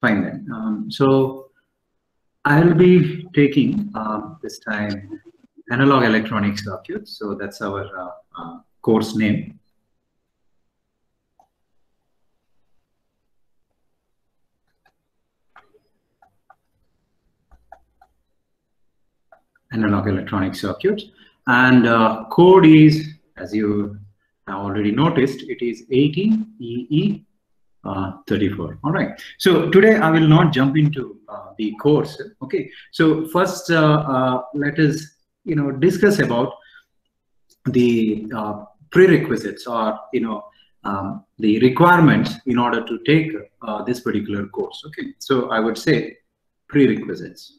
Fine then. Um, so I'll be taking uh, this time analog electronic circuits. So that's our uh, uh, course name. Analog electronic circuits. And uh, code is, as you have already noticed, it is 18EE uh, 34 all right. So today i will not jump into uh, the course. Okay. So first uh, uh let us you know discuss about the uh, prerequisites or you know um, the requirements in order to take uh, this particular course. Okay. So i would say prerequisites.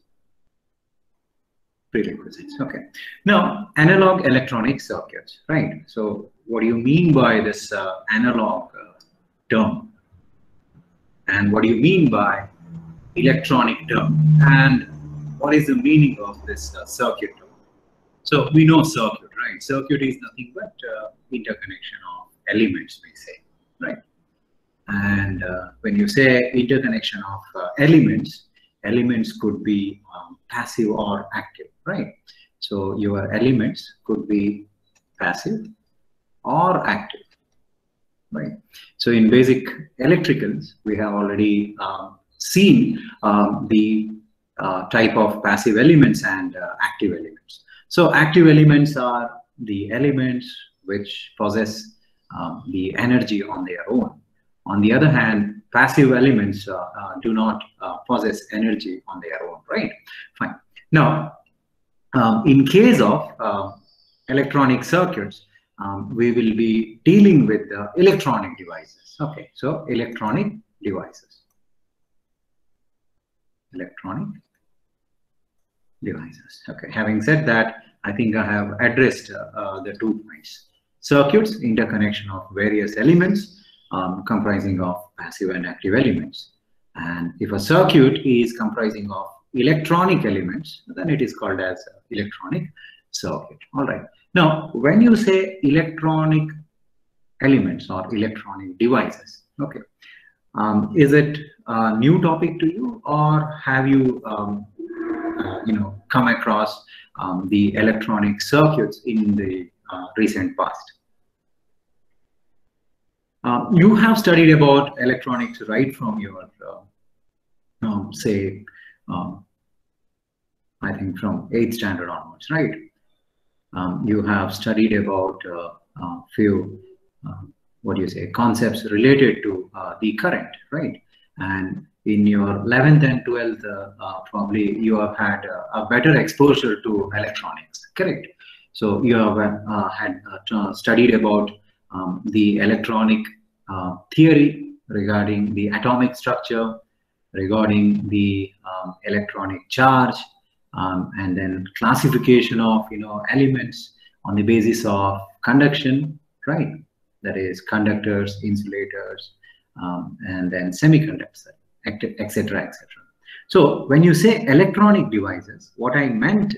Prerequisites. Okay. Now analog electronic circuits right? So what do you mean by this analog term and what do you mean by electronic term and what is the meaning of this uh, circuit term. So we know circuit, right? Circuit is nothing but uh, interconnection of elements, we say, right? And uh, when you say interconnection of uh, elements, elements could be um, passive or active, right? So your elements could be passive or active right? So in basic electricals, we have already uh, seen um, the uh, type of passive elements and uh, active elements. So active elements are the elements which possess um, the energy on their own. On the other hand, passive elements uh, uh, do not uh, possess energy on their own, right? Fine. Now, um, in case of electronic circuits, um, we will be dealing with the electronic devices. Okay, so electronic devices. Electronic devices. Okay, having said that, I think I have addressed uh, uh, the two points. Circuits, interconnection of various elements um, comprising of passive and active elements. And if a circuit is comprising of electronic elements, then it is called as electronic circuit. All right. Now, when you say electronic elements or electronic devices, okay, um, is it a new topic to you or have you, um, uh, you know, come across um, the electronic circuits in the uh, recent past? Uh, you have studied about electronics right from your, uh, um, say, um, I think from 8th standard onwards, right? Um, you have studied about a uh, uh, few, uh, what do you say, concepts related to the current, right? And in your 11th and 12th, probably you have had a better exposure to electronics, correct? So you have had studied about um, the electronic theory regarding the atomic structure, regarding the um, electronic charge, um, and then classification of you know elements on the basis of conduction right? That is conductors insulators um, and then semiconductors etc etc so when you say electronic devices what i meant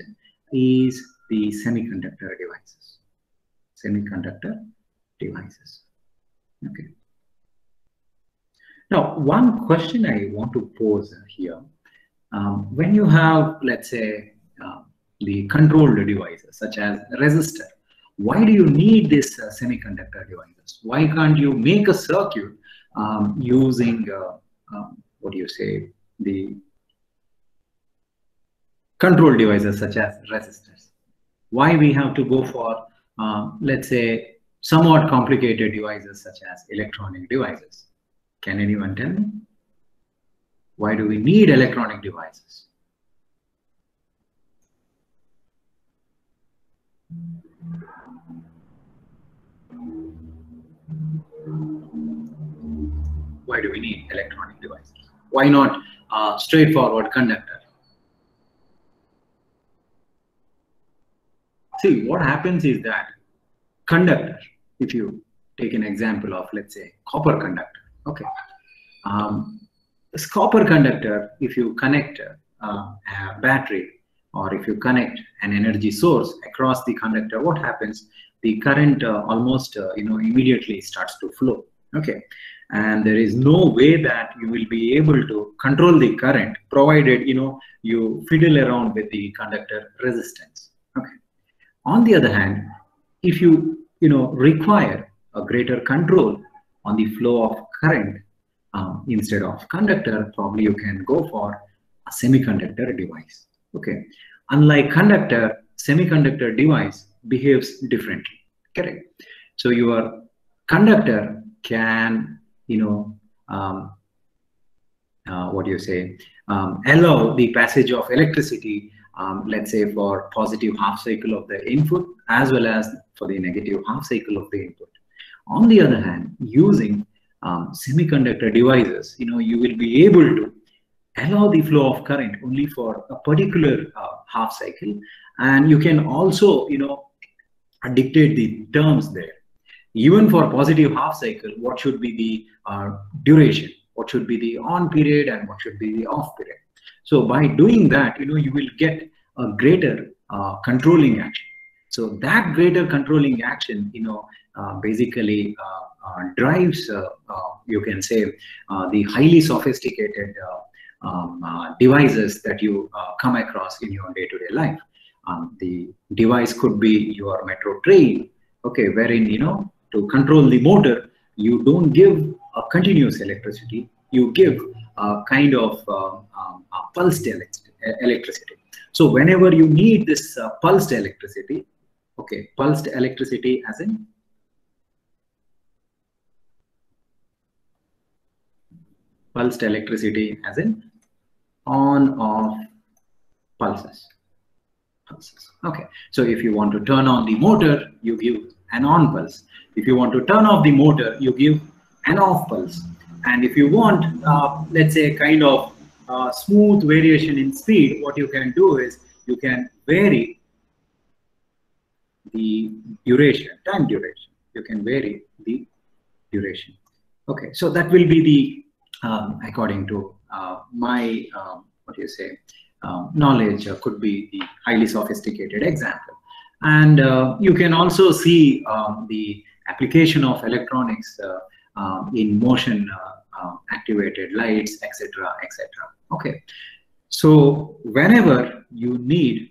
is the semiconductor devices. Semiconductor devices. Okay. Now one question i want to pose here um, when you have, let's say, uh, the controlled devices such as resistor, why do you need this uh, semiconductor devices? Why can't you make a circuit um, using, uh, um, what do you say, the control devices such as resistors? Why we have to go for, um, let's say, somewhat complicated devices such as electronic devices? Can anyone tell me? Why do we need electronic devices? Why do we need electronic devices? Why not a straightforward conductor? See, what happens is that conductor, if you take an example of, let's say, copper conductor, okay, um, this copper conductor, if you connect uh, a battery or if you connect an energy source across the conductor, what happens? The current uh, almost, uh, you know, immediately starts to flow. Okay. and there is no way that you will be able to control the current provided you know you fiddle around with the conductor resistance okay on the other hand if you you know require a greater control on the flow of current um, instead of conductor probably you can go for a semiconductor device. Okay. Unlike conductor semiconductor device behaves differently. Correct. So your conductor can you know, um, uh, what do you say, um, allow the passage of electricity, um, let's say for positive half cycle of the input as well as for the negative half cycle of the input. On the other hand, using um, semiconductor devices, you know, you will be able to allow the flow of current only for a particular uh, half cycle and you can also, you know, dictate the terms there even for positive half cycle, what should be the uh, duration, what should be the on period and what should be the off period. So by doing that, you know, you will get a greater uh, controlling action. So that greater controlling action, you know, uh, basically uh, drives, uh, you can say, the highly sophisticated um, devices that you come across in your day-to-day -day life. Um, the device could be your metro train, okay, wherein, you know, to control the motor, you don't give a continuous electricity, you give a kind of uh, um, a pulsed electricity. So whenever you need this uh, pulsed electricity, okay, pulsed electricity as in pulsed electricity as in on off pulses pulses okay so if you want to turn on the motor you give an on pulse. If you want to turn off the motor, you give an off pulse. And if you want, uh, let's say, a kind of uh, smooth variation in speed, what you can do is you can vary the duration, time duration. You can vary the duration. Okay, so that will be the, um, according to uh, my, um, what do you say, um, knowledge, uh, could be the highly sophisticated example. And uh, you can also see um, the application of electronics uh, um, in motion uh, um, activated lights, etc., etc. Okay. So whenever you need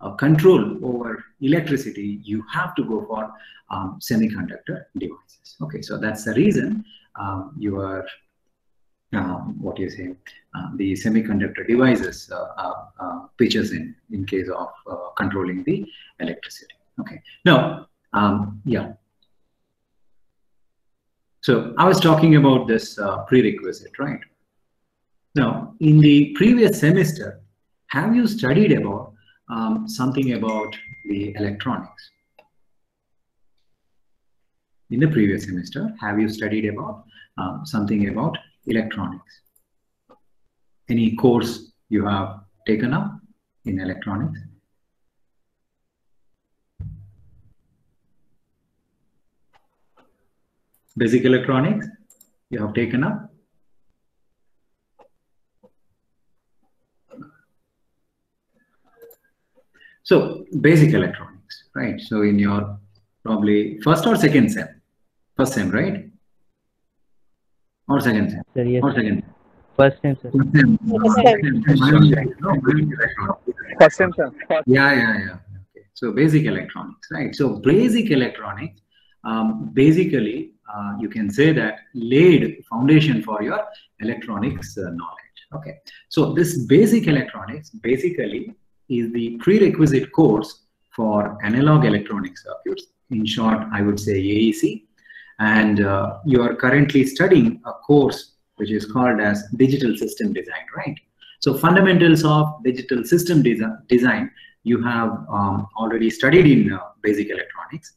a control over electricity, you have to go for um, semiconductor devices. Okay, so that's the reason um, you are um, what you say, uh, the semiconductor devices uh, uh, uh, pitches in in case of controlling the electricity. Okay. Now, um, yeah. So I was talking about this prerequisite, right? Now, in the previous semester, have you studied about um, something about the electronics? In the previous semester, have you studied about um, something about electronics. Any course you have taken up in electronics? Basic electronics you have taken up? So basic electronics, right? So in your probably first or second sem, first sem, right? Or second sem? Sir, yes. Or second First sem, sir. First sem. sir. Yeah, yeah, yeah. Okay. So basic electronics, right? So basic electronics, um, basically, uh, you can say that laid foundation for your electronics uh, knowledge. Okay. So this basic electronics basically is the prerequisite course for analog electronic circuits. In short, I would say AEC and uh, you are currently studying a course which is called as digital system design right? So fundamentals of digital system desi design you have um, already studied in uh, basic electronics.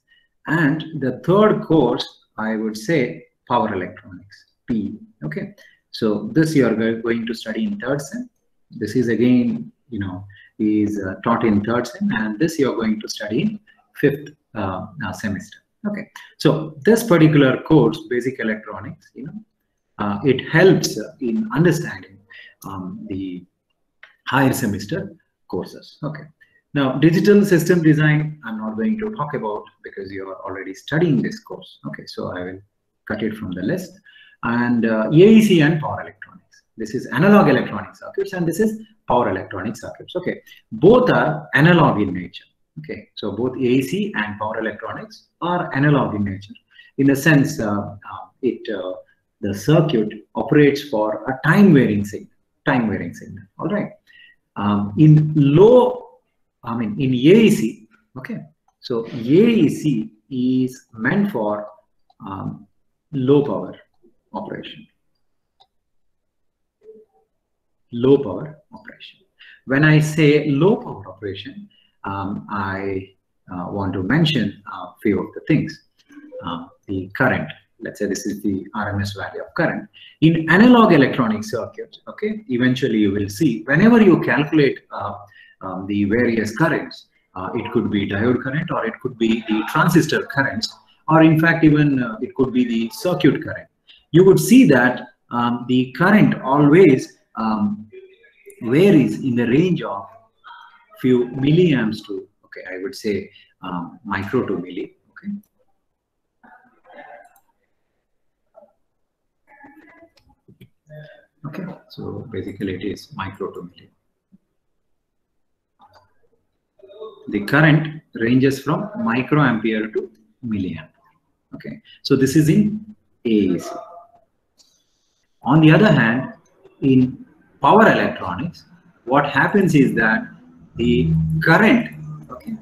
And the third course i would say power electronics p okay? So this you are going to study in third sem. This is again you know is uh, taught in third sem. And this you are going to study in fifth uh semester Okay, so this particular course, Basic Electronics, you know, uh, it helps in understanding um, the higher semester courses. Okay. Now, digital system design, I'm not going to talk about because you are already studying this course. Okay, so I will cut it from the list. and uh, AEC and power electronics. This is analog electronic circuits and this is power electronic circuits. Okay, both are analog in nature. Okay, so both AEC and power electronics are analog in nature. In the sense, uh, uh, it uh, the circuit operates for a time varying signal. Time varying signal. All right. Um, in low, I mean in AEC. Okay, so AEC is meant for um, low power operation. Low power operation. When I say low power operation, um, I uh, want to mention a few of the things. Um, the current, let's say this is the RMS value of current. In analog electronic circuits, okay, eventually you will see whenever you calculate uh, um, the various currents, uh, it could be diode current or it could be the transistor currents or in fact even uh, it could be the circuit current. You would see that um, the current always um, varies in the range of few milliamps to, okay, I would say um, micro to milli, okay. Okay, so basically it is micro to milli. The current ranges from microampere to milliampere. Okay, so this is in AEC. On the other hand, in power electronics, what happens is that the current, okay,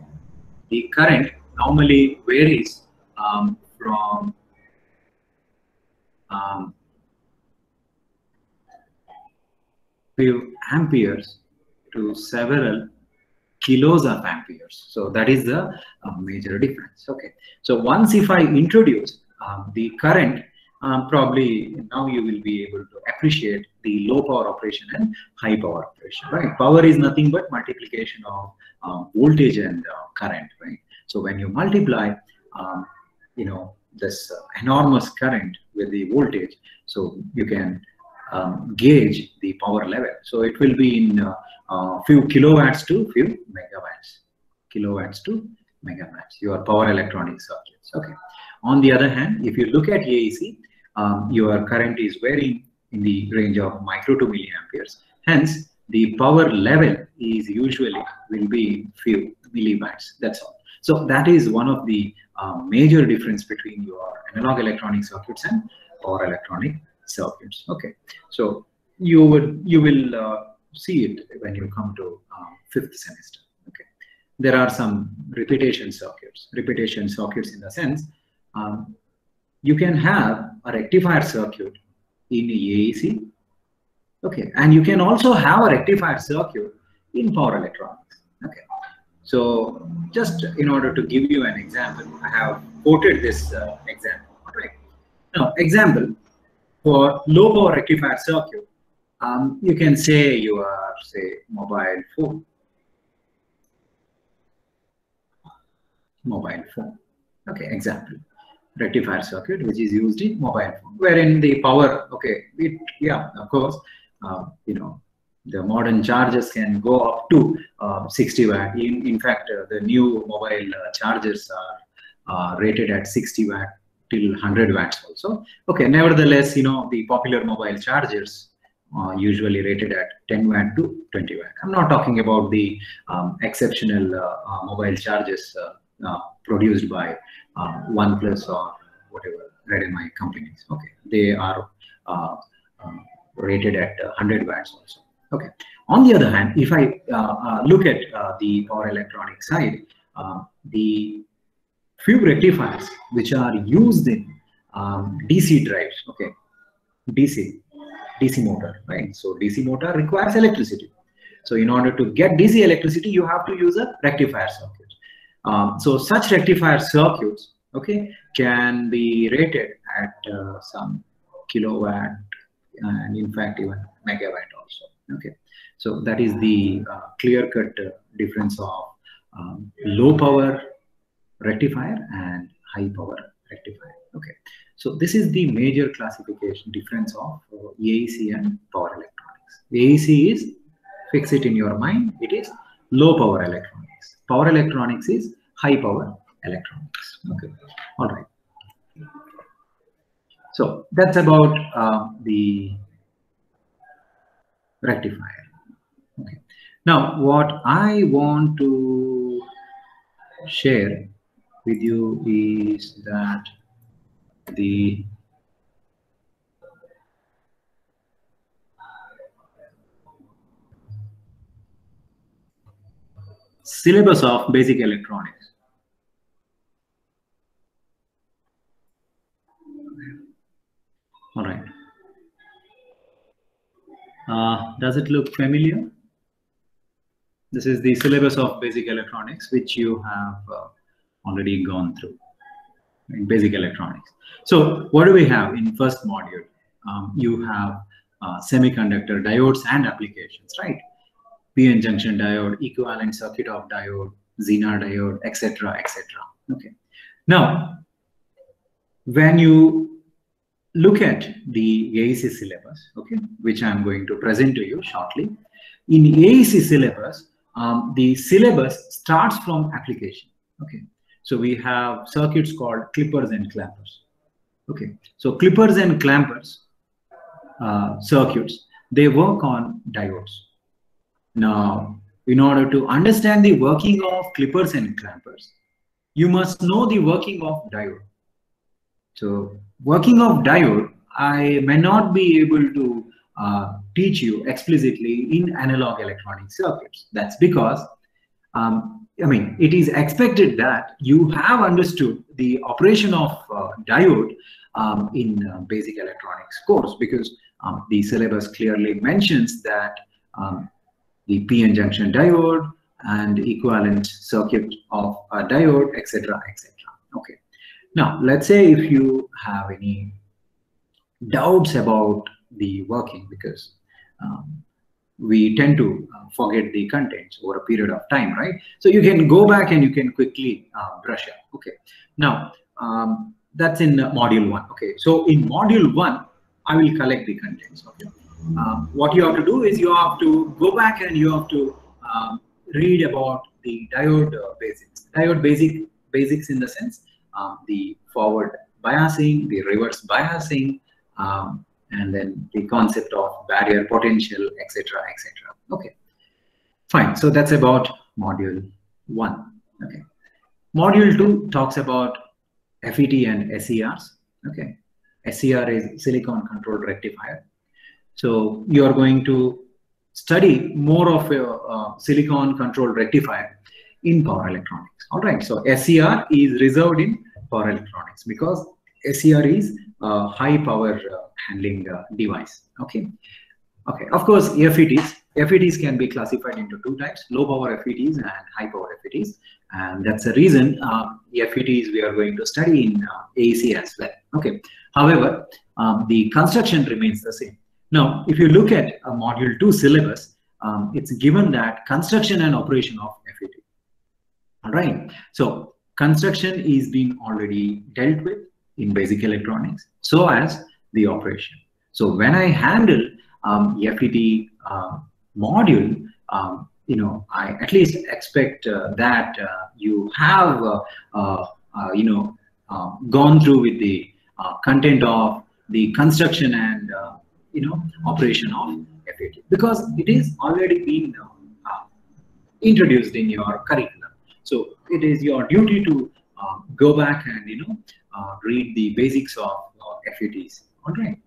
the current normally varies um, from um, few amperes to several kilos of amperes. So that is the uh, major difference. Okay. So once if I introduce um, the current, um, probably now you will be able to appreciate the low power operation and high power operation, right? Power is nothing but multiplication of um, voltage and uh, current, right? So when you multiply, um, you know, this uh, enormous current with the voltage, so you can um, gauge the power level. So it will be in uh, uh, few kilowatts to few megawatts, kilowatts to megawatts, your power electronic circuits. Okay. On the other hand, if you look at AEC, um, your current is varying in the range of micro to milliamperes. Hence, the power level is usually will be few milliwatts. That's all. So that is one of the uh, major difference between your analog electronic circuits and power electronic circuits. Okay, so you would you will uh, see it when you come to uh, fifth semester. Okay, there are some repetition circuits. Repetition circuits in the sense um, you can have a rectifier circuit in AEC. Okay, and you can also have a rectifier circuit in power electronics. Okay, so just in order to give you an example, I have quoted this uh, example. All right. Now, example for low power rectifier circuit, um, you can say you are say mobile phone. Mobile phone. Okay, example rectifier circuit which is used in mobile phone wherein the power okay it yeah of course uh, you know the modern chargers can go up to uh, 60 watt. In, in fact uh, the new mobile uh, chargers are uh, rated at 60 watt till 100 watts also. Okay nevertheless you know the popular mobile chargers uh, usually rated at 10 watt to 20 watt. I'm not talking about the um, exceptional mobile chargers produced by uh, OnePlus or whatever Redmi companies. Okay, they are uh, uh, rated at 100 watts also. Okay. On the other hand, if I look at the power electronic side, the few rectifiers which are used in um, DC drives, okay, DC, DC motor, right? So DC motor requires electricity. So in order to get DC electricity, you have to use a rectifier circuit. Um, so such rectifier circuits, okay, can be rated at uh, some kilowatt and in fact even megawatt also. Okay, so that is the uh, clear-cut uh, difference of um, low power rectifier and high power rectifier. Okay, so this is the major classification difference of uh, AEC and power electronics. AEC is fix it in your mind. It is low power electronics Power electronics is high power electronics. Okay, all right. So that's about uh, the rectifier. Okay. Now, what I want to share with you is that the syllabus of basic electronics. All right. Uh, does it look familiar? This is the syllabus of basic electronics, which you have uh, already gone through in basic electronics. So what do we have in first module? Um, you have uh, semiconductor diodes and applications, right? PN junction diode, equivalent circuit of diode, Zener diode, etc., etc. Okay. Now, when you look at the AEC syllabus, okay, which I'm going to present to you shortly, in AEC syllabus, um, the syllabus starts from application. Okay. So we have circuits called clippers and clampers. Okay. So clippers and clampers uh, circuits, they work on diodes. Now, in order to understand the working of clippers and clampers, you must know the working of diode. So working of diode, I may not be able to uh, teach you explicitly in analog electronic circuits. That's because, um, I mean, it is expected that you have understood the operation of uh, diode um, in uh, basic electronics course because um, the syllabus clearly mentions that um, the PN junction diode and equivalent circuit of a diode, etc., etc. Okay. Now, let's say if you have any doubts about the working, because um, we tend to uh, forget the contents over a period of time, right? So you can go back and you can quickly uh, brush up. Okay. Now, um, that's in module one. Okay. So in module one, I will collect the contents. Okay. Um, what you have to do is you have to go back and you have to um, read about the diode uh, basics. Diode basic basics in the sense um, the forward biasing, the reverse biasing, um, and then the concept of barrier potential, etc., etc. Okay, fine. So that's about module one. Okay, module two talks about FET and SCRs. Okay, SCR is silicon controlled rectifier. So you are going to study more of a uh, silicon controlled rectifier in power electronics. All right. So SCR is reserved in power electronics because SCR is a high power uh, handling uh, device. Okay. Okay. Of course, FETs. FETs can be classified into two types: low power FETs and high power FETs. And that's the reason uh, FETs we are going to study in uh, AEC as well. Okay. However, um, the construction remains the same. Now, if you look at a module two syllabus, um, it's given that construction and operation of FET. All right. So construction is being already dealt with in basic electronics, so as the operation. So when I handle um, FET uh, module, um, you know, I at least expect uh, that uh, you have, uh, uh, uh, you know, gone through with the content of the construction and, you know, operation of FET because it is already been uh, uh, introduced in your curriculum. So it is your duty to uh, go back and, you know, read the basics of FETs. All right.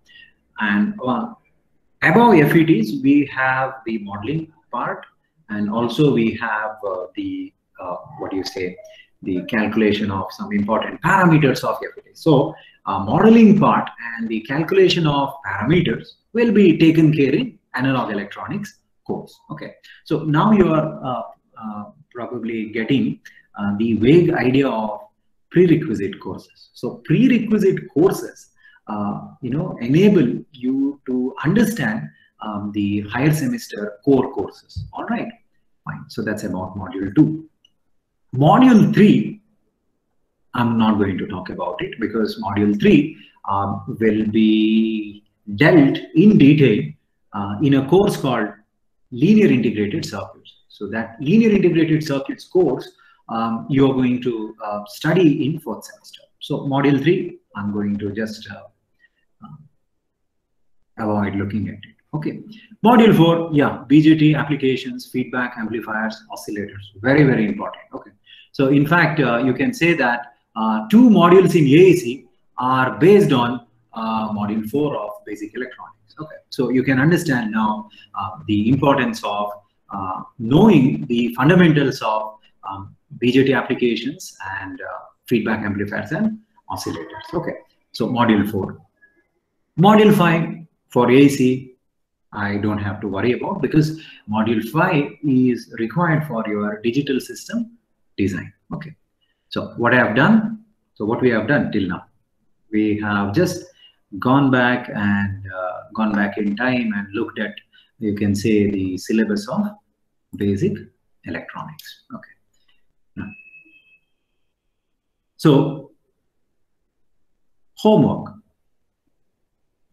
And above FETs, we have the modeling part and also we have uh, the uh, what do you say the calculation of some important parameters of FET. So uh, modeling part and the calculation of parameters will be taken care in analog electronics course. Okay, so now you are uh, uh, probably getting uh, the vague idea of prerequisite courses. So prerequisite courses, you know, enable you to understand um, the higher semester core courses. All right, fine. So that's about module two. Module three, I'm not going to talk about it because module three um, will be dealt in detail uh, in a course called linear integrated circuits. So that linear integrated circuits course um, you are going to uh, study in fourth semester. So module three, I'm going to just uh, while looking at it. Okay. Module 4, yeah, BJT applications, feedback amplifiers, oscillators. Very, very important. Okay. So in fact, uh, you can say that uh, two modules in AEC are based on uh, module 4 of basic electronics. Okay. So you can understand now the importance of knowing the fundamentals of um, BJT applications and feedback amplifiers and oscillators. Okay. So module 4. Module 5 for AC, I don't have to worry about because module 5 is required for your digital system design. Okay. So what I have done, so what we have done till now, we have just gone back and uh, gone back in time and looked at, you can say the syllabus of basic electronics. Okay. So homework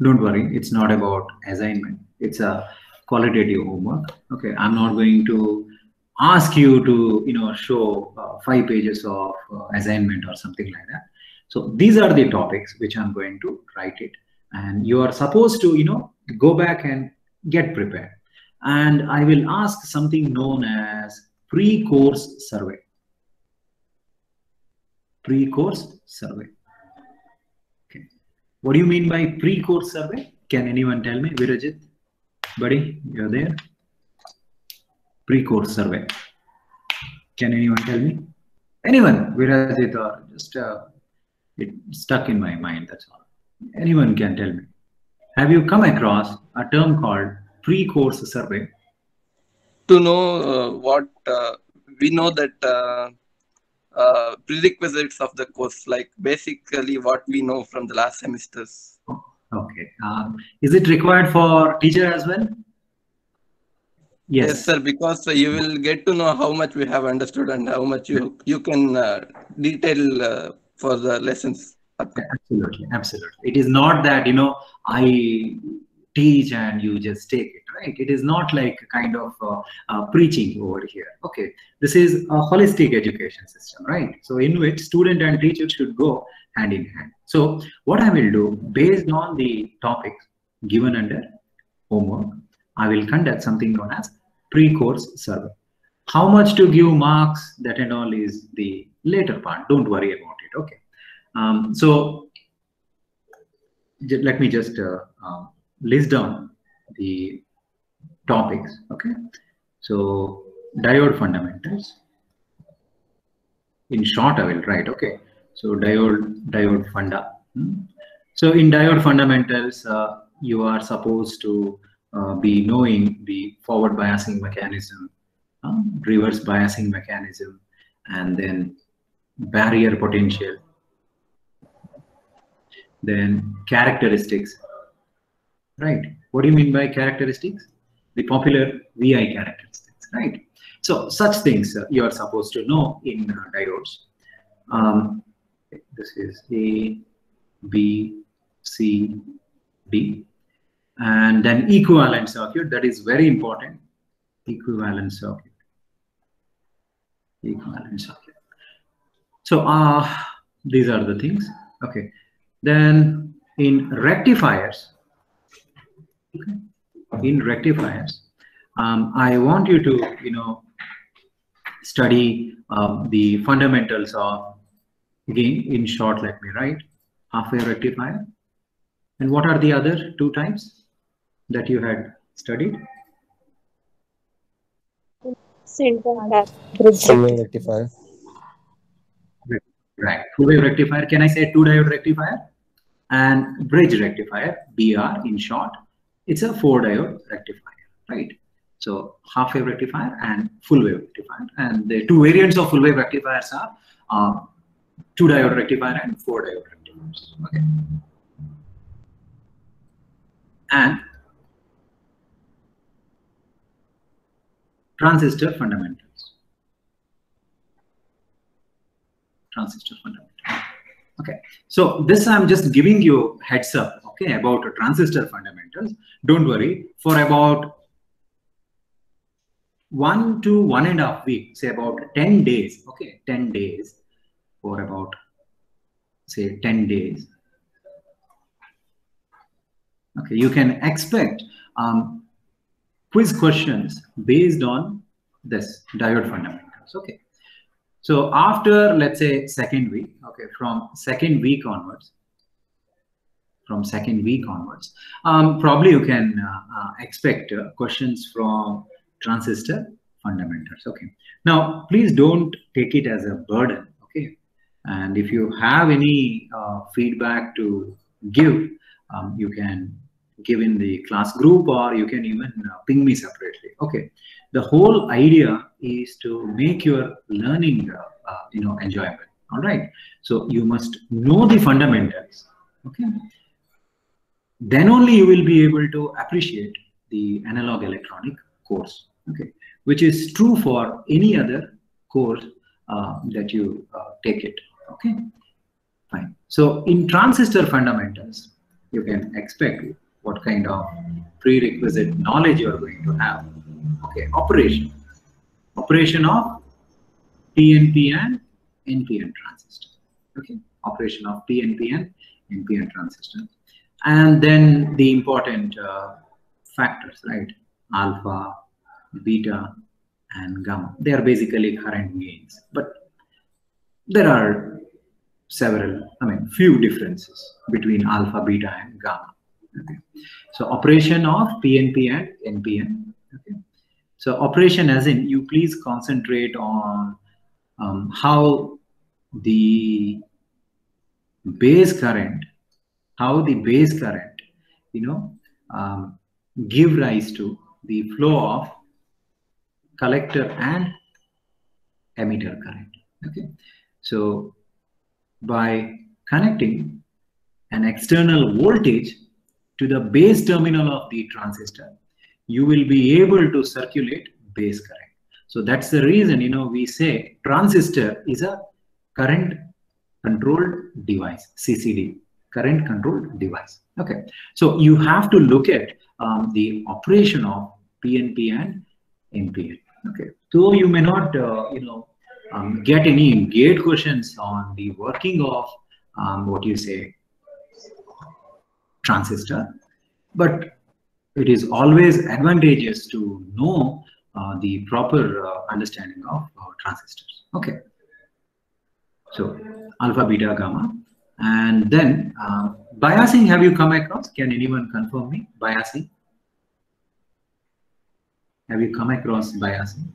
don't worry it's not about assignment it's a qualitative homework okay i'm not going to ask you to you know show uh, five pages of uh, assignment or something like that. So these are the topics which i'm going to write it. And you are supposed to you know go back and get prepared. And i will ask something known as pre-course survey. Pre-course survey. Okay. What do you mean by pre-course survey? Can anyone tell me? Virajit, buddy, you're there? Pre-course survey. Can anyone tell me? Anyone, Virajit, or just uh, it stuck in my mind, that's all. Anyone can tell me. Have you come across a term called pre-course survey? To know uh, what uh, we know that uh, uh, prerequisites of the course, like basically what we know from the last semesters. Okay. Um, is it required for teacher as well? Yes. yes, sir. Because you will get to know how much we have understood and how much you you can uh, detail uh, for the lessons. Absolutely, absolutely. It is not that you know I teach and you just take it right it is not like a kind of uh, uh, preaching over here okay this is a holistic education system right so in which student and teacher should go hand in hand so what i will do based on the topics given under homework i will conduct something known as pre-course survey how much to give marks that and all is the later part don't worry about it okay um, so let me just uh, um, list down the topics. Okay, so diode fundamentals. In short, I will write. Okay, so diode diode funda. Hmm. So in diode fundamentals, uh, you are supposed to uh, be knowing the forward biasing mechanism, um, reverse biasing mechanism, and then barrier potential, then characteristics right? What do you mean by characteristics? The popular VI characteristics, right? So such things uh, you are supposed to know in uh, diodes. Um, this is A, B, C, D. And then equivalent circuit, that is very important. Equivalent circuit. Equivalent circuit. So uh, these are the things. Okay. Then in rectifiers, okay, in rectifiers, um, I want you to, you know, study um, the fundamentals of, again, in short, let me write, half-wave rectifier. And what are the other two types that you had studied? Full-wave rectifier. Right. Full-wave rectifier. Can I say two-diode rectifier? And bridge rectifier, BR in short it's a four diode rectifier, right? So half wave rectifier and full wave rectifier. And the two variants of full wave rectifiers are uh, two diode rectifier and four diode rectifiers. Okay. And transistor fundamentals. Transistor fundamentals. Okay. So this I'm just giving you heads up okay, about transistor fundamentals. Don't worry, for about one to one and a half week, say about 10 days, okay, 10 days, for about, say, 10 days, Okay, you can expect um, quiz questions based on this diode fundamentals. Okay, so after let's say second week, okay, from second week onwards, from second week onwards, um, probably you can uh, uh, expect uh, questions from transistor fundamentals. Okay, now please don't take it as a burden. Okay, and if you have any uh, feedback to give, um, you can give in the class group or you can even uh, ping me separately. Okay, the whole idea is to make your learning, uh, uh, you know, enjoyable. All right, so you must know the fundamentals. Okay, then only you will be able to appreciate the analog electronic course. Okay, which is true for any other course uh, that you uh, take it. Okay, fine. So in transistor fundamentals, you can expect what kind of prerequisite knowledge you are going to have. Okay, operation. Operation of PNP and NPN transistor. Okay, operation of PNP and NPN transistor. And then the important uh, factors, right? Alpha, beta, and gamma. They are basically current gains, but there are several, I mean, few differences between alpha, beta, and gamma. Okay. So operation of PNP and NPN. Okay. So operation as in you please concentrate on um, how the base current, how the base current, you know, um, give rise to the flow of collector and emitter current. Okay. So by connecting an external voltage to the base terminal of the transistor, you will be able to circulate base current. So that's the reason, you know, we say transistor is a current controlled device, CCD, current controlled device. Okay. So you have to look at um, the operation of PNP and NPN. Okay. So you may not, uh, you know, um, get any gate questions on the working of um, what you say transistor, but it is always advantageous to know uh, the proper uh, understanding of uh, transistors. Okay. So alpha, beta, gamma, and then uh, biasing. Have you come across? Can anyone confirm me? Biasing. Have you come across biasing?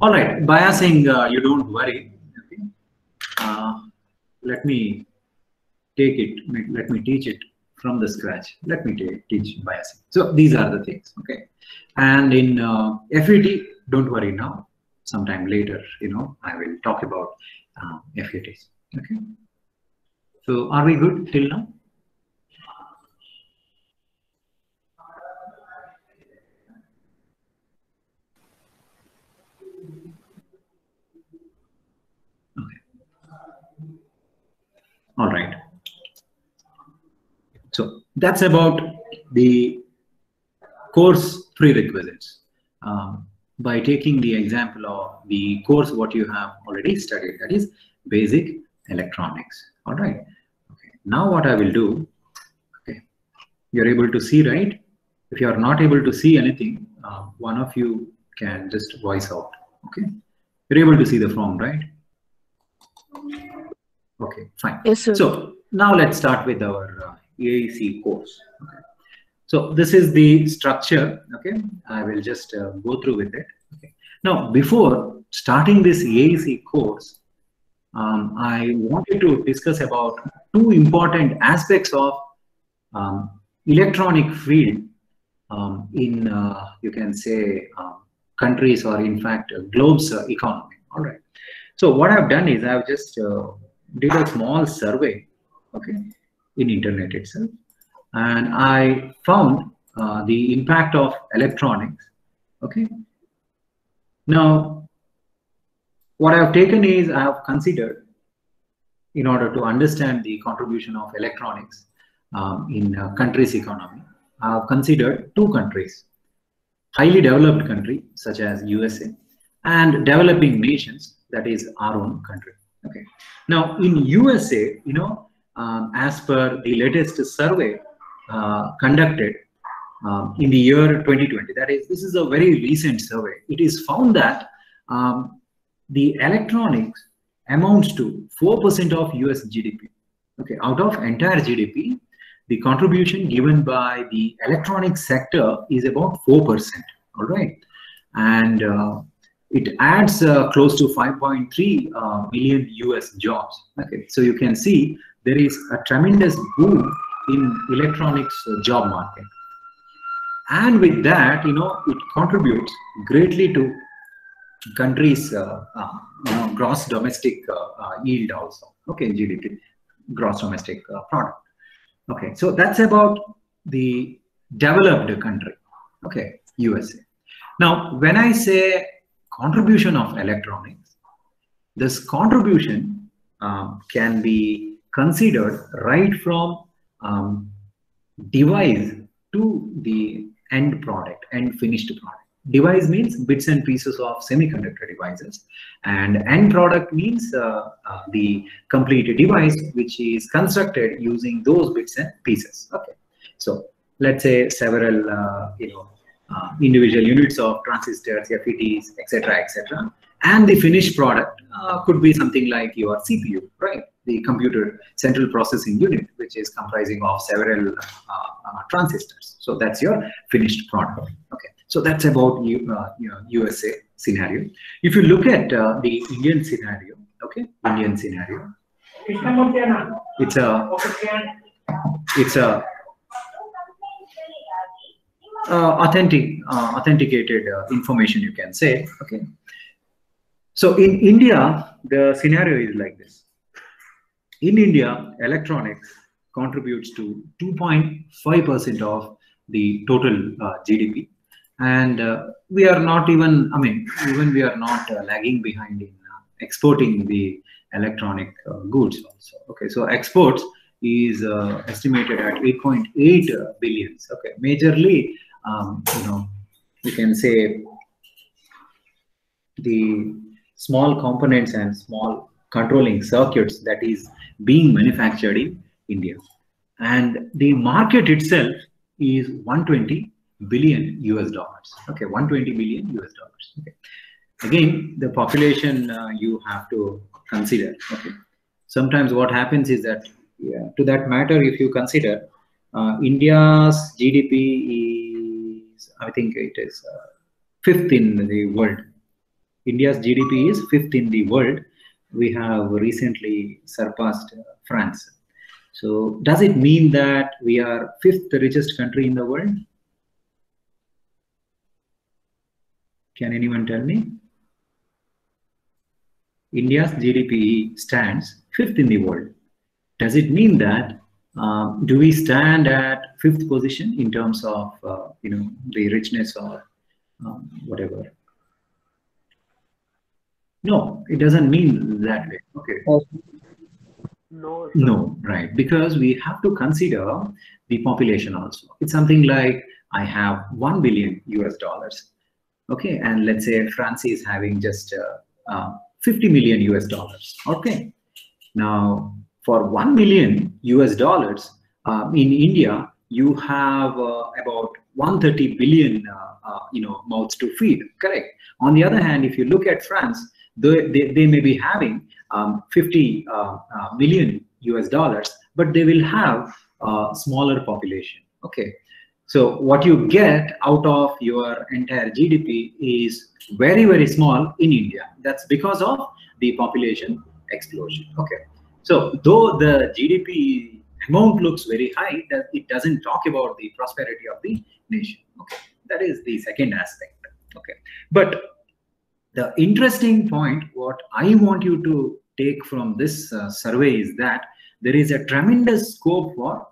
All right, biasing, uh, you don't worry. Okay. Uh, let me take it, let me teach it from the scratch. Let me teach biasing. So these are the things, okay. And in uh, FET, don't worry now. Sometime later, you know, I will talk about uh, FETs, okay. So are we good till now? All right. That's about the course prerequisites. Um, by taking the example of the course what you have already studied, that is basic electronics. All right. Okay. Now what I will do, okay, you're able to see, right? If you are not able to see anything, uh, one of you can just voice out. Okay. You're able to see the form, right? Okay, fine. Yes, sir. So now let's start with our uh, AEC course. Okay. So this is the structure. Okay, I will just uh, go through with it. Okay. Now, before starting this AEC course, um, I wanted to discuss about two important aspects of um, electronic field um, in, uh, you can say, um, countries or in fact, globe's uh, economy. All right. So what I've done is I've just uh, did a small survey, okay, in internet itself, and I found uh, the impact of electronics, okay. Now, what I've taken is I have considered, in order to understand the contribution of electronics um, in a country's economy, I have considered two countries, highly developed country such as USA and developing nations that is our own country. Okay. Now in USA, you know, um, as per the latest survey uh, conducted um, in the year 2020, that is, this is a very recent survey, it is found that um, the electronics amounts to 4% of US GDP. Okay, out of entire GDP, the contribution given by the electronic sector is about 4%. All right. And uh, it adds uh, close to 5.3 uh, million US jobs. Okay. So you can see there is a tremendous boom in electronics uh, job market. And with that, you know, it contributes greatly to countries' uh, uh, you know, gross domestic yield also. Okay, GDP, gross domestic product. Okay, so that's about the developed country. Okay, USA. Now, when I say contribution of electronics, this contribution um, can be considered right from um, device to the end product, end finished product. Device means bits and pieces of semiconductor devices, and end product means uh, uh, the complete device which is constructed using those bits and pieces. Okay, so let's say several uh, you know uh, individual units of transistors, FETs, etc., etc., and the finished product uh, could be something like your CPU, right? The computer central processing unit, which is comprising of several uh, transistors. So that's your finished product. Okay. So that's about you, uh, know, USA scenario. If you look at uh, the Indian scenario, okay, Indian scenario, it's a it's a uh, authentic uh, authenticated uh, information you can say okay so in india the scenario is like this. In india electronics contributes to 2.5 percent of the total uh, gdp and uh, we are not even i mean even we are not uh, lagging behind in uh, exporting the electronic uh, goods also. Okay so exports is uh, estimated at 8.8 uh, okay majorly um, you know you can say the small components and small controlling circuits that is being manufactured in india and the market itself is 120 billion US dollars. Okay, 120 billion US dollars. Okay. Again, the population uh, you have to consider. Okay. Sometimes what happens is that, yeah, to that matter, if you consider uh, India's GDP is, I think it is uh, fifth in the world. India's GDP is fifth in the world. We have recently surpassed uh, France. So does it mean that we are fifth richest country in the world? Can anyone tell me? India's GDP stands fifth in the world. Does it mean that um, do we stand at fifth position in terms of uh, you know the richness or um, whatever? No, it doesn't mean that way. Okay. No. No, right. Because we have to consider the population also. It's something like I have 1 billion US dollars okay and let's say france is having just uh, uh, 50 million us dollars okay now for 1 million us dollars uh, in india you have uh, about 130 billion uh, uh, you know mouths to feed correct on the other hand if you look at france they, they, they may be having um, 50 uh, uh, million us dollars but they will have a smaller population okay so what you get out of your entire GDP is very, very small in India. That's because of the population explosion. Okay. So though the GDP amount looks very high, that it doesn't talk about the prosperity of the nation. Okay. That is the second aspect. Okay. But the interesting point, what I want you to take from this uh, survey is that there is a tremendous scope for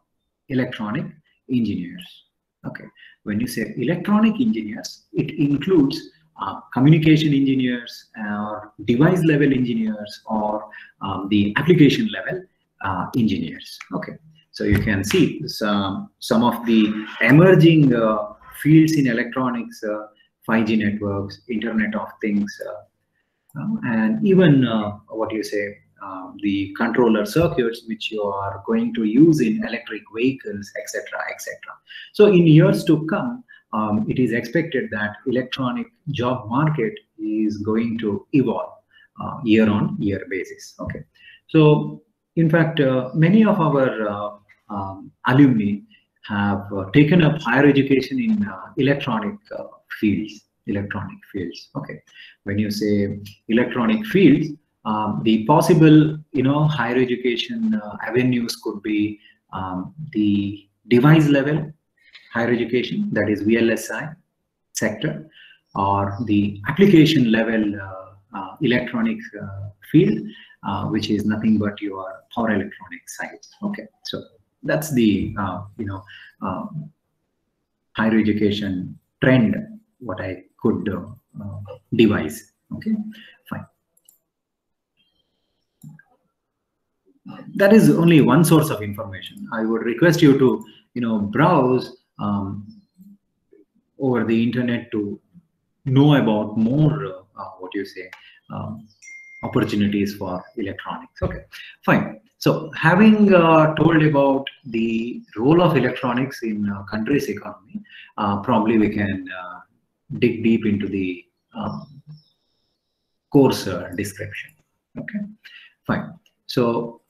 electronic engineers. Okay, when you say electronic engineers, it includes uh, communication engineers or device level engineers or um, the application level uh, engineers. Okay, so you can see some, some of the emerging uh, fields in electronics, 5G uh, networks, Internet of Things, uh, um, and even uh, what you say, um, the controller circuits which you are going to use in electric vehicles, etc., etc. So in years to come, um, it is expected that electronic job market is going to evolve uh, year on year basis. Okay, so in fact, uh, many of our uh, um, alumni have uh, taken up higher education in uh, electronic uh, fields. Electronic fields. Okay, when you say electronic fields, um, the possible you know higher education uh, avenues could be um, the device level higher education, that is VLSI sector, or the application level uh, uh, electronic field, which is nothing but your power electronic side. Okay, so that's the uh, you know um, higher education trend. What I could uh, devise. Okay, fine. That is only one source of information. I would request you to you know browse um, over the internet to know about more uh, what you say um, opportunities for electronics. Okay fine. So having uh, told about the role of electronics in uh, country's economy uh, probably we can uh, dig deep into the um, course description. Okay fine. So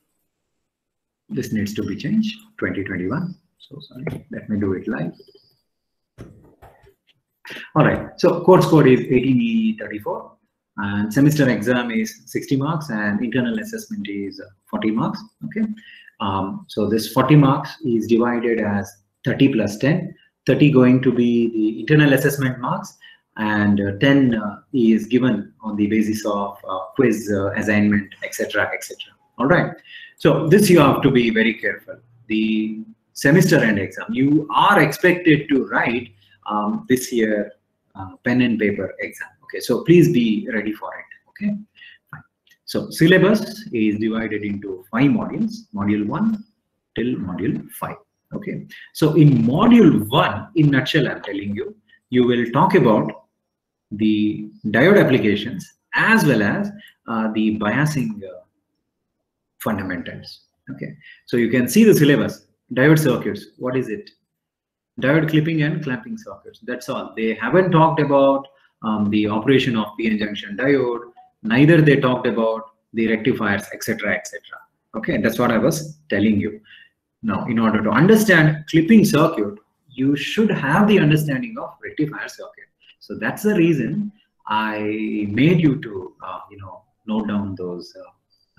this needs to be changed 2021 so sorry, let me do it live. All right, so course code is 18E34 and semester exam is 60 marks and internal assessment is 40 marks, okay? Um, so this 40 marks is divided as 30 plus 10, 30 going to be the internal assessment marks and uh, 10 uh, is given on the basis of uh, quiz uh, assignment, etc., etc. All right, so this you have to be very careful. The semester end exam, you are expected to write um, this year uh, pen and paper exam. Okay, so please be ready for it. Okay. So syllabus is divided into five modules, module one till module five. Okay, so in module one, in nutshell, I'm telling you, you will talk about the diode applications as well as uh, the biasing uh, fundamentals. Okay, so you can see the syllabus diode circuits what is it diode clipping and clamping circuits that's all they haven't talked about um, the operation of pn junction diode. Neither they talked about the rectifiers etc etc okay that's what i was telling you. Now in order to understand clipping circuit you should have the understanding of rectifier circuit. So that's the reason i made you to uh, you know note down those uh,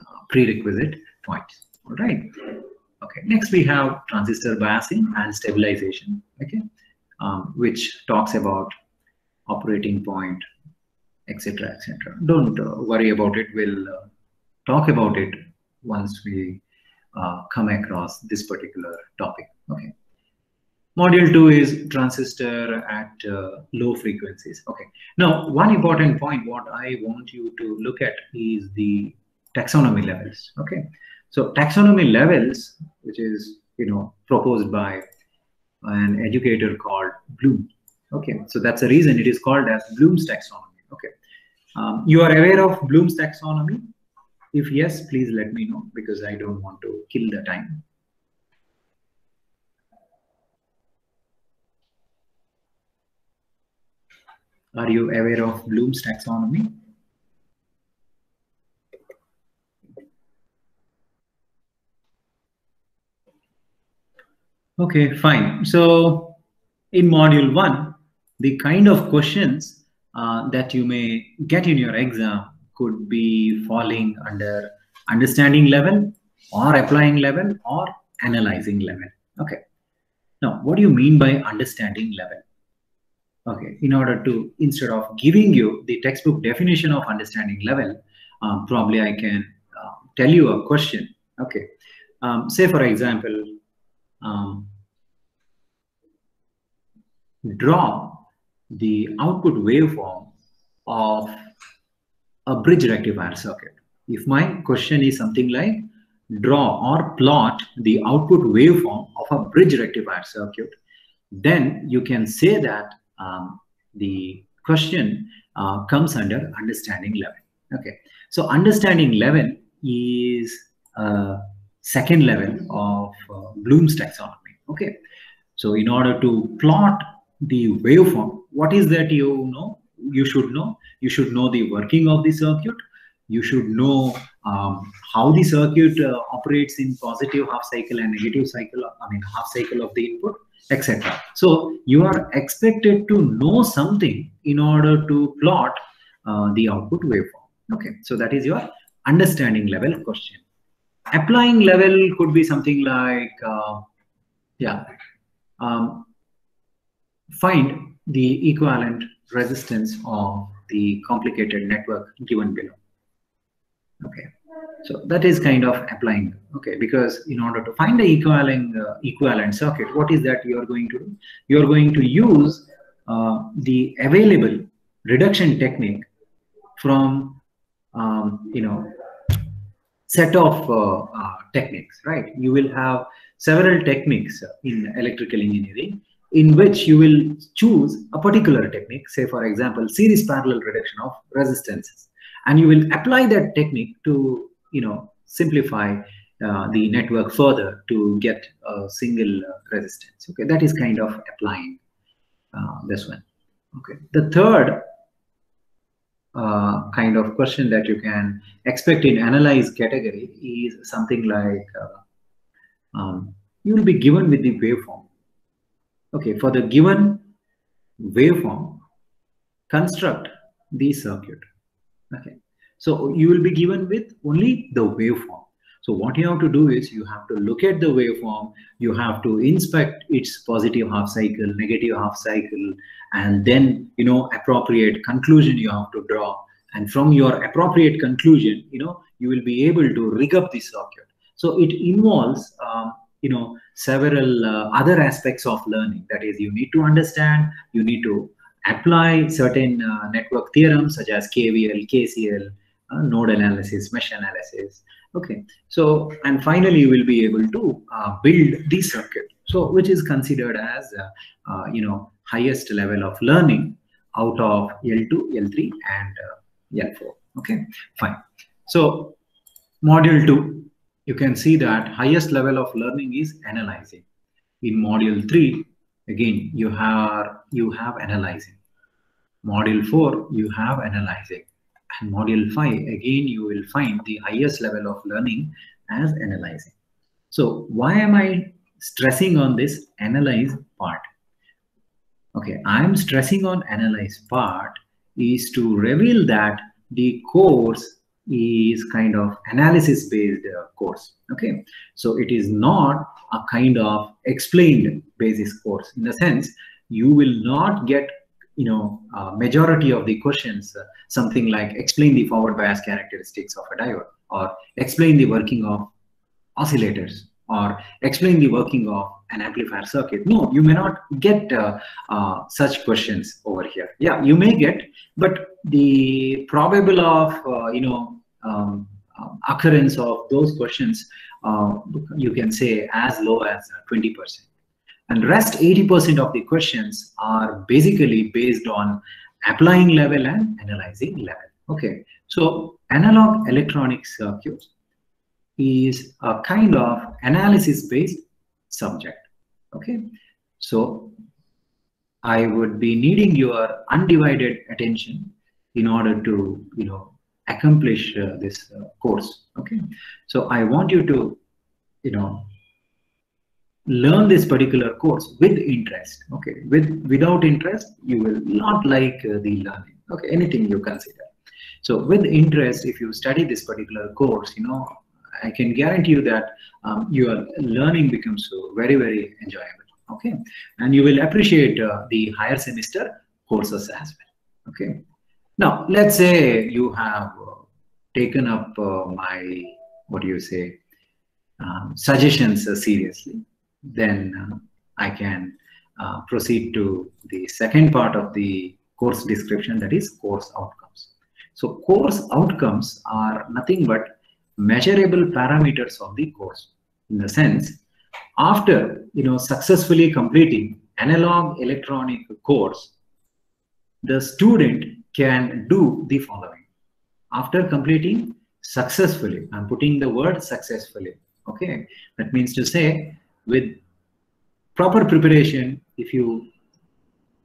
uh, prerequisite points. All right. Okay, next we have transistor biasing and stabilization, okay, um, which talks about operating point, etc., etc. Don't uh, worry about it. We'll uh, talk about it once we uh, come across this particular topic. Okay. Module two is transistor at uh, low frequencies. Okay. Now, one important point, what I want you to look at is the taxonomy levels. Okay. So taxonomy levels, which is you know proposed by an educator called Bloom. Okay, so that's the reason it is called as Bloom's taxonomy. Okay, um, you are aware of Bloom's taxonomy? If yes, please let me know because I don't want to kill the time. Are you aware of Bloom's taxonomy? Okay, fine. So in module one, the kind of questions uh, that you may get in your exam could be falling under understanding level or applying level or analyzing level. Okay. Now, what do you mean by understanding level? Okay, in order to, instead of giving you the textbook definition of understanding level, um, probably I can uh, tell you a question. Okay. Um, say, for example, um, draw the output waveform of a bridge rectifier circuit. If my question is something like draw or plot the output waveform of a bridge rectifier circuit, then you can say that um, the question uh, comes under understanding level. Okay, so understanding level is a second level of uh, Bloom's taxonomy. Okay, so in order to plot the waveform, what is that you know? You should know. You should know the working of the circuit. You should know um, how the circuit uh, operates in positive half cycle and negative cycle. I mean half cycle of the input, etc. So you are expected to know something in order to plot uh, the output waveform. Okay, so that is your understanding level question. Applying level could be something like, uh, yeah, um, find the equivalent resistance of the complicated network given below. Okay, so that is kind of applying. Okay, because in order to find the equivalent uh, equivalent circuit, what is that you are going to do? You are going to use uh, the available reduction technique from um, you know set of uh, uh, techniques, right? You will have several techniques in electrical engineering in which you will choose a particular technique, say for example, series parallel reduction of resistances, and you will apply that technique to you know simplify uh, the network further to get a single uh, resistance. Okay, that is kind of applying uh, this one. Okay, the third uh, kind of question that you can expect in analyze category is something like uh, um, you will be given with the waveform. Okay, for the given waveform, construct the circuit. Okay, so you will be given with only the waveform. So what you have to do is you have to look at the waveform, you have to inspect its positive half cycle, negative half cycle, and then, you know, appropriate conclusion you have to draw. And from your appropriate conclusion, you know, you will be able to rig up the circuit. So it involves, um, you know, several uh, other aspects of learning. That is, you need to understand, you need to apply certain uh, network theorems such as KVL, KCL, uh, node analysis, mesh analysis, okay. So and finally you will be able to uh, build the circuit. So which is considered as uh, uh, you know highest level of learning out of l2 l3 and uh, l4 okay. Fine. So module 2 you can see that highest level of learning is analyzing. In module 3 again you have you have analyzing. Module 4 you have analyzing. And module 5 again you will find the highest level of learning as analyzing. So why am i stressing on this analyze part? Okay i am stressing on analyze part is to reveal that the course is kind of analysis based uh, course okay? So it is not a kind of explained basis course in the sense you will not get you know, uh, majority of the questions, uh, something like explain the forward bias characteristics of a diode or explain the working of oscillators or explain the working of an amplifier circuit. No, you may not get uh, uh such questions over here. Yeah, you may get, but the probable of, uh, you know, um, um, occurrence of those questions, uh, you can say as low as 20%. And rest 80% of the questions are basically based on applying level and analyzing level. Okay, so analog electronic circuits is a kind of analysis based subject. Okay, so I would be needing your undivided attention in order to, you know, accomplish uh, this uh, course. Okay, so I want you to, you know, learn this particular course with interest okay with without interest you will not like uh, the learning okay anything you consider so with interest if you study this particular course you know i can guarantee you that um, your learning becomes very very enjoyable okay and you will appreciate uh, the higher semester courses as well okay now let's say you have uh, taken up uh, my what do you say um, suggestions uh, seriously then uh, I can uh, proceed to the second part of the course description that is course outcomes. So course outcomes are nothing but measurable parameters of the course in the sense after you know successfully completing analog electronic course the student can do the following after completing successfully. I'm putting the word successfully. Okay, that means to say with proper preparation, if you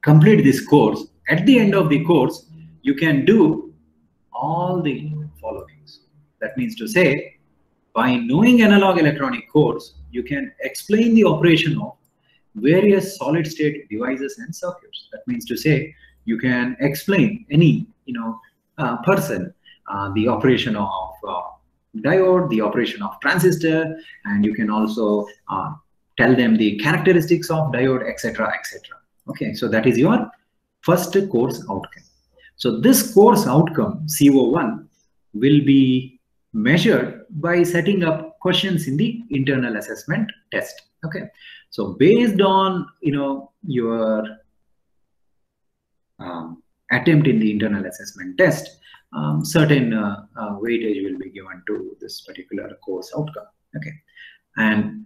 complete this course, at the end of the course, you can do all the. That means to say, by knowing analog electronic codes, you can explain the operation of various solid state devices and circuits. That means to say, you can explain any you know uh, person uh, the operation of uh, diode, the operation of transistor, and you can also uh, tell them the characteristics of diode, etc., etc. Okay, so that is your first course outcome. So this course outcome, CO1, will be measured by setting up questions in the internal assessment test. Okay, so based on you know your um, attempt in the internal assessment test, um, certain uh, uh, weightage will be given to this particular course outcome. Okay, and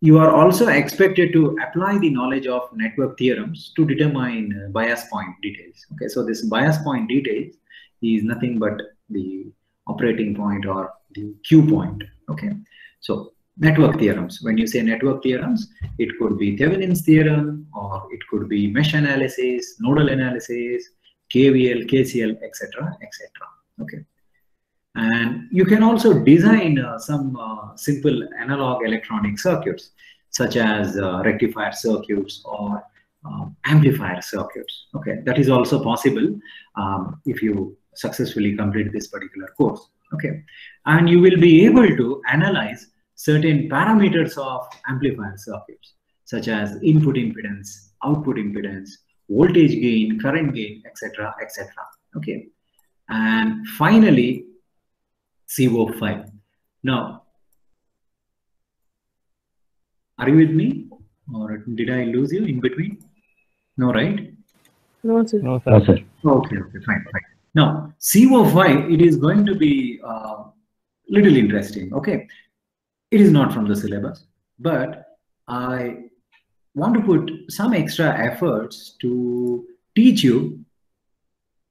you are also expected to apply the knowledge of network theorems to determine uh, bias point details. Okay, so this bias point details is nothing but the operating point or the Q point. Okay, so network theorems. When you say network theorems, it could be Thevenin's theorem or it could be mesh analysis, nodal analysis, KVL, KCL, etc., etc. Okay, and you can also design uh, some uh, simple analog electronic circuits, such as uh, rectifier circuits or um, amplifier circuits. Okay, that is also possible um, if you successfully complete this particular course. Okay, and you will be able to analyze certain parameters of amplifier circuits, such as input impedance, output impedance, voltage gain, current gain, etc., etc. Okay, and finally, CO5. Now, are you with me, or did I lose you in between? No, right? No, sir. No, sir. No, sir. Okay, okay, fine, fine. Now, C of y, it is going to be uh, little interesting. Okay, it is not from the syllabus, but I want to put some extra efforts to teach you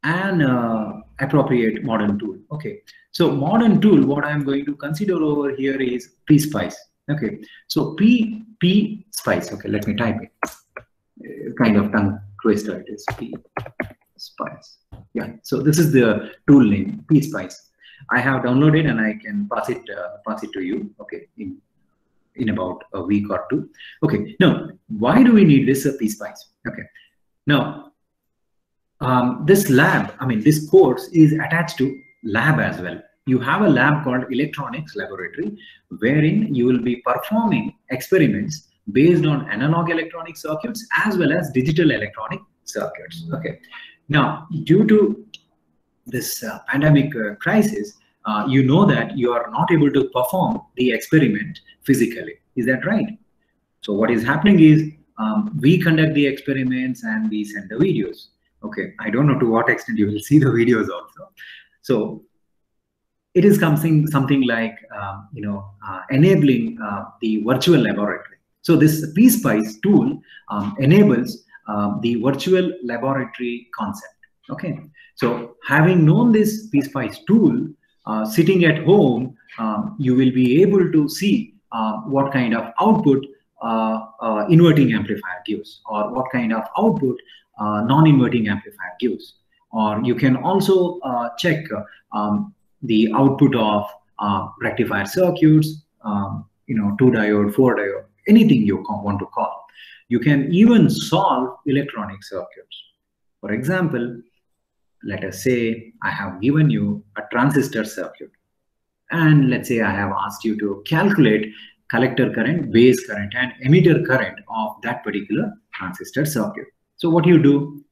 an uh, appropriate modern tool. Okay, so modern tool, what I'm going to consider over here is PSpice. Okay, so P P Spice. Okay, let me type it. Uh, kind of tongue twister. It is P Spice. Yeah. So this is the tool name PSpice. I have downloaded and I can pass it uh, pass it to you. Okay, in in about a week or two. Okay. Now, why do we need this uh, PSpice? Okay. Now, um, this lab, I mean, this course is attached to lab as well. You have a lab called electronics laboratory, wherein you will be performing experiments based on analog electronic circuits as well as digital electronic circuits. Okay. Now, due to this uh, pandemic uh, crisis, uh, you know that you are not able to perform the experiment physically. Is that right? So what is happening is um, we conduct the experiments and we send the videos. Okay, I don't know to what extent you will see the videos also. So it is something something like um, you know uh, enabling uh, the virtual laboratory. So this PSpice tool um, enables um, the virtual laboratory concept. Okay, so having known this PSpice tool, uh, sitting at home, um, you will be able to see uh, what kind of output uh, uh, inverting amplifier gives or what kind of output uh, non-inverting amplifier gives. Or you can also uh, check um, the output of rectifier circuits, um, you know, two diode, four diode, anything you want to call. You can even solve electronic circuits. For example, let us say I have given you a transistor circuit. And let's say I have asked you to calculate collector current, base current, and emitter current of that particular transistor circuit. So what you do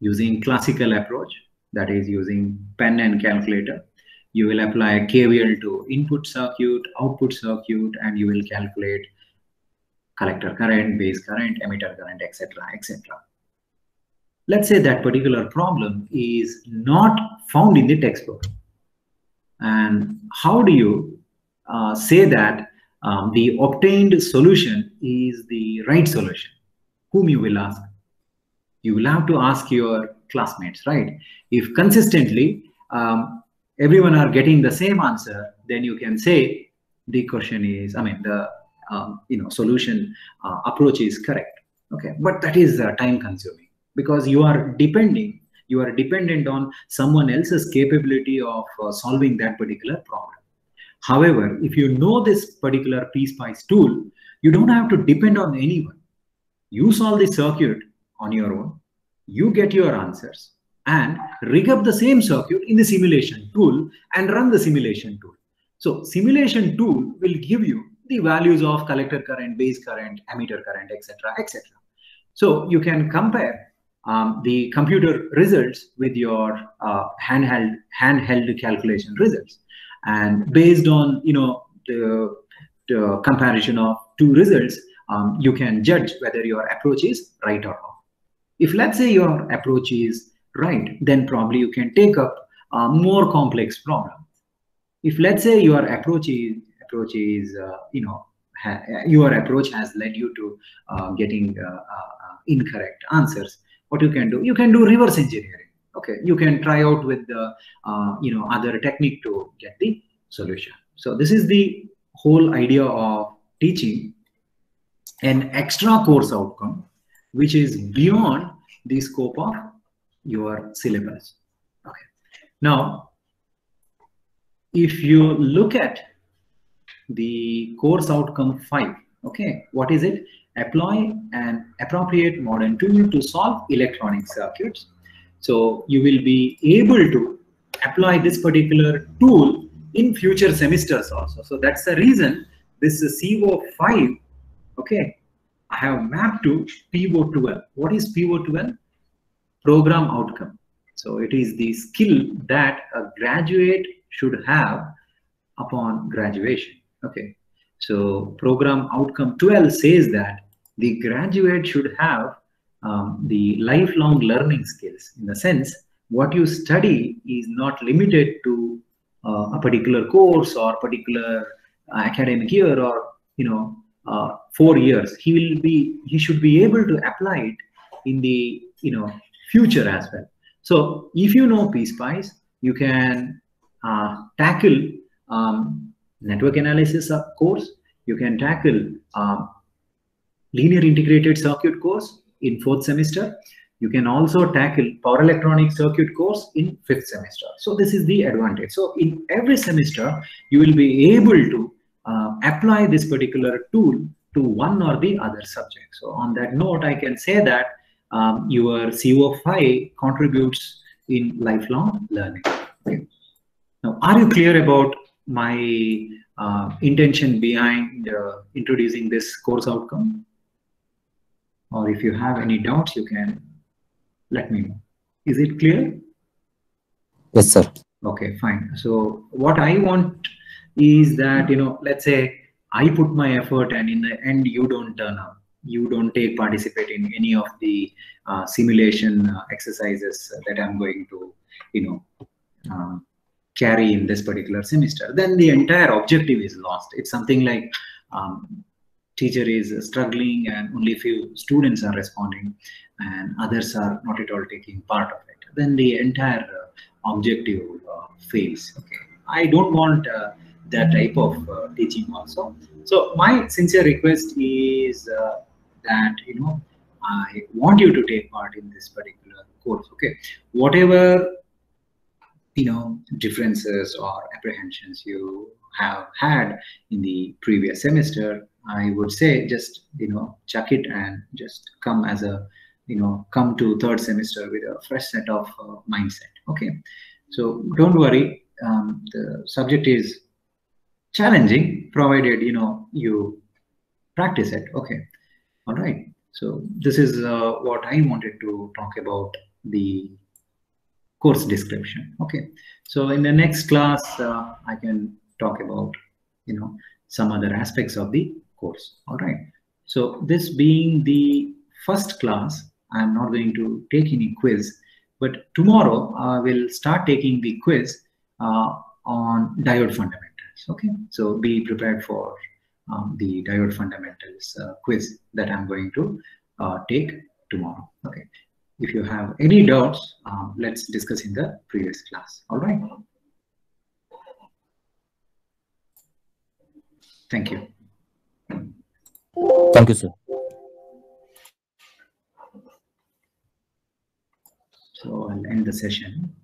using classical approach, that is using pen and calculator, you will apply KVL to input circuit, output circuit, and you will calculate collector current, base current, emitter current, etc., etc. Let's say that particular problem is not found in the textbook. And how do you uh, say that um, the obtained solution is the right solution? Whom you will ask? You will have to ask your classmates, right? If consistently um, everyone are getting the same answer, then you can say the question is, I mean, the um, you know solution uh, approach is correct. Okay, but that is uh, time consuming because you are depending, you are dependent on someone else's capability of uh, solving that particular problem. However, if you know this particular PSpice tool, you don't have to depend on anyone. You solve the circuit on your own, you get your answers, and rig up the same circuit in the simulation tool and run the simulation tool. So simulation tool will give you the values of collector current, base current, emitter current, etc., etc. So you can compare um, the computer results with your uh, handheld handheld calculation results, and based on you know the, the comparison of two results, um, you can judge whether your approach is right or wrong. If let's say your approach is right, then probably you can take up a more complex problem. If let's say your approach is approach is uh, you know your approach has led you to uh, getting uh, incorrect answers, what you can do? You can do reverse engineering. Okay, you can try out with the you know other technique to get the solution. So this is the whole idea of teaching an extra course outcome which is beyond the scope of your syllabus. Okay. Now, if you look at the course outcome five, okay, what is it? Apply an appropriate modern tool to solve electronic circuits. So you will be able to apply this particular tool in future semesters also. So that's the reason this is CO5, okay, I have mapped to PO12. What is PO12? Program outcome. So it is the skill that a graduate should have upon graduation. Okay. So program outcome 12 says that the graduate should have um, the lifelong learning skills. In the sense what you study is not limited to uh, a particular course or particular uh, academic year or you know uh, four years. He will be he should be able to apply it in the you know future as well. So if you know PSpice you can uh, tackle um, network analysis course you can tackle um, linear integrated circuit course in fourth semester you can also tackle power electronic circuit course in fifth semester so this is the advantage so in every semester you will be able to uh, apply this particular tool to one or the other subject. So on that note, I can say that um, your CO5 contributes in lifelong learning. Okay. Now, are you clear about my uh, intention behind uh, introducing this course outcome? Or if you have any doubts, you can let me know. Is it clear? Yes, sir. Okay, fine. So what I want is that you know let's say i put my effort and in the end you don't turn up you don't take participate in any of the uh, simulation uh, exercises that i'm going to you know uh, carry in this particular semester then the entire objective is lost. It's something like um, teacher is struggling and only few students are responding and others are not at all taking part of it. Then the entire uh, objective uh, fails. Okay. I don't want uh, that type of uh, teaching also. So my sincere request is uh, that you know I want you to take part in this particular course. Okay, whatever you know differences or apprehensions you have had in the previous semester, I would say just you know chuck it and just come as a you know come to third semester with a fresh set of uh, mindset. Okay, so don't worry. Um, the subject is challenging provided you know you practice it okay all right so this is uh, what i wanted to talk about the course description. Okay. So in the next class uh, i can talk about you know some other aspects of the course. All right. So this being the first class i'm not going to take any quiz but tomorrow i will start taking the quiz uh, on diode fundamentals. Okay, so be prepared for um, the diode fundamentals uh, quiz that I'm going to uh, take tomorrow. Okay, if you have any doubts, um, let's discuss in the previous class. All right. Thank you. Thank you, sir. So I'll end the session.